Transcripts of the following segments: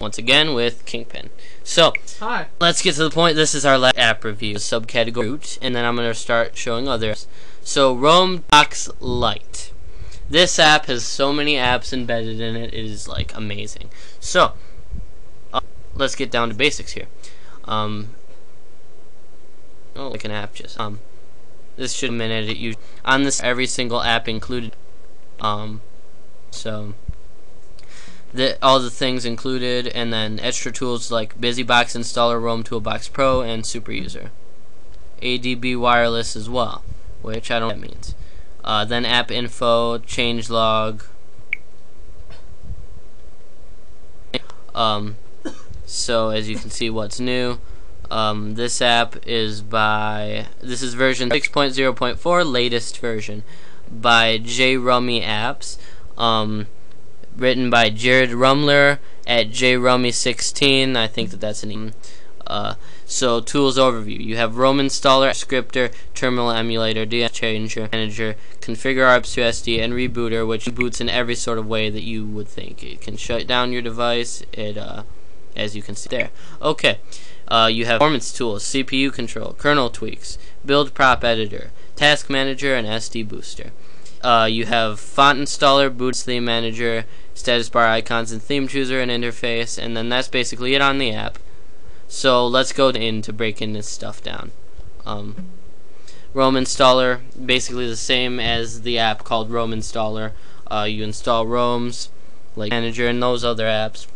once again with Kingpin. So, Hi. let's get to the point. This is our last app review, subcategory root, and then I'm going to start showing others. So, Roam Docs Lite. This app has so many apps embedded in it, it is like amazing. So, uh, let's get down to basics here. Um, oh, like an app just, um, this should minute it you on this every single app included um so the all the things included and then extra tools like busybox installer ROM Toolbox Pro and super user. Adb wireless as well which i don't know what that means. Uh, then app info change log um so as you can see what's new um, this app is by this is version 6.0.4 latest version by J Rummy Apps. Um, written by Jared Rummler at JRummy16 I think that that's an name. Uh, so tools overview. You have ROM installer scripter terminal emulator DNS changer manager configure Apps to SD and rebooter which boots in every sort of way that you would think. It can shut down your device. It uh, as you can see there. Okay. Uh, you have performance tools, CPU control, kernel tweaks, build prop editor, task manager, and SD booster. Uh, you have font installer, boots theme manager, status bar icons, and theme chooser and interface, and then that's basically it on the app. So let's go into breaking this stuff down. Um, ROM installer, basically the same as the app called ROM installer. Uh, you install ROMs, like manager, and those other apps.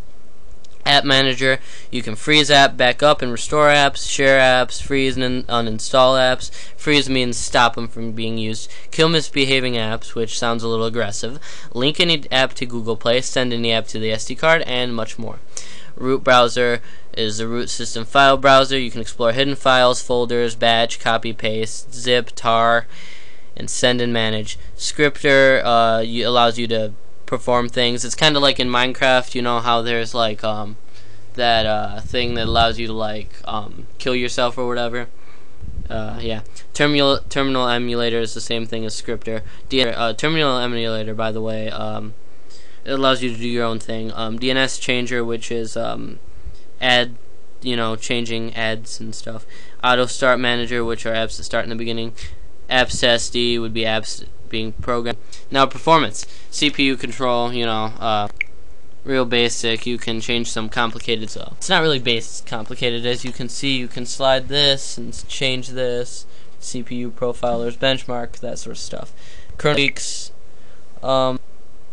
App Manager, you can freeze app, back up and restore apps, share apps, freeze and uninstall apps. Freeze means stop them from being used. Kill misbehaving apps, which sounds a little aggressive. Link any app to Google Play, send any app to the SD card, and much more. Root browser is the root system file browser. You can explore hidden files, folders, batch, copy, paste, zip, tar, and send and manage. Scripter uh, allows you to perform things. It's kind of like in Minecraft, you know how there's like um, that uh, thing that allows you to like um, kill yourself or whatever. Uh, yeah, terminal terminal emulator is the same thing as scripter. Uh, terminal emulator, by the way, um, it allows you to do your own thing. Um, DNS changer, which is um, add, you know, changing ads and stuff. Auto start manager, which are apps that start in the beginning. Apps SD would be apps being programmed. Now performance, CPU control, you know, uh, real basic. You can change some complicated stuff. It's not really base complicated as you can see. You can slide this and change this. CPU profilers, benchmark, that sort of stuff. Kernel tweaks. Um,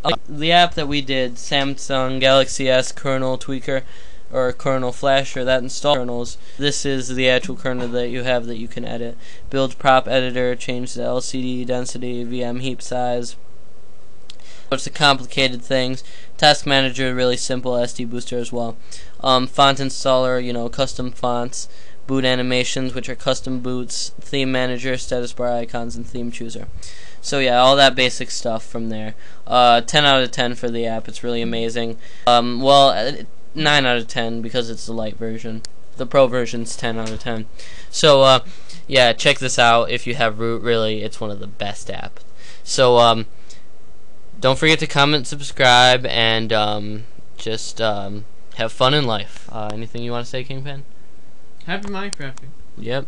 uh, the app that we did, Samsung Galaxy S kernel tweaker or kernel flasher that install kernels. This is the actual kernel that you have that you can edit. Build prop editor, change the LCD density, VM heap size. It's the complicated things. Task manager, really simple. SD booster as well. Um, font installer, you know, custom fonts. Boot animations, which are custom boots. Theme manager, status bar icons, and theme chooser. So yeah, all that basic stuff from there. Uh, 10 out of 10 for the app. It's really amazing. Um, well, 9 out of 10 because it's the light version. The pro version's 10 out of 10. So, uh, yeah, check this out if you have Root. Really, it's one of the best apps. So, um, don't forget to comment, subscribe, and um, just um, have fun in life. Uh, anything you want to say, Kingpin? Happy Minecrafting. Yep.